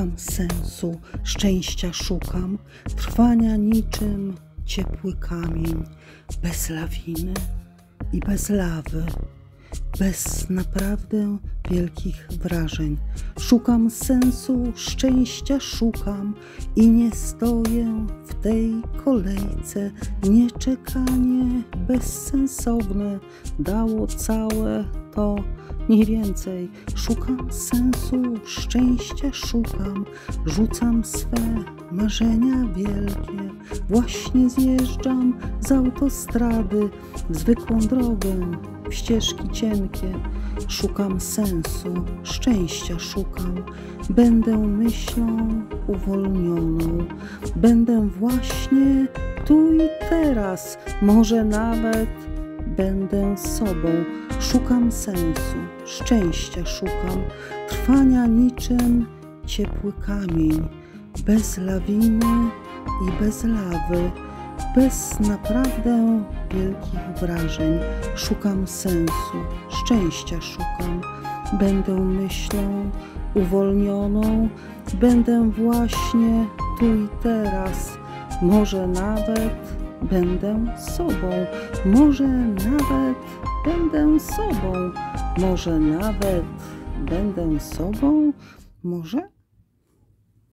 Szukam sensu, szczęścia szukam, trwania niczym ciepły kamień, bez lawiny i bez lawy, bez naprawdę wielkich wrażeń. Szukam sensu, szczęścia szukam i nie stoję tej kolejce. Nieczekanie bezsensowne dało całe to nie więcej. Szukam sensu, szczęścia szukam, rzucam swe marzenia wielkie. Właśnie zjeżdżam z autostrady, zwykłą drogę, ścieżki cienkie. Szukam sensu, szczęścia szukam, będę myślą uwolnioną, będę właśnie tu i teraz, może nawet będę sobą. Szukam sensu, szczęścia szukam, trwania niczym ciepły kamień, bez lawiny i bez lawy, bez naprawdę wielkich wrażeń. Szukam sensu, szczęścia szukam, będę myślą uwolnioną, będę właśnie tu i teraz, może nawet będę sobą, może nawet będę sobą, może nawet będę sobą, może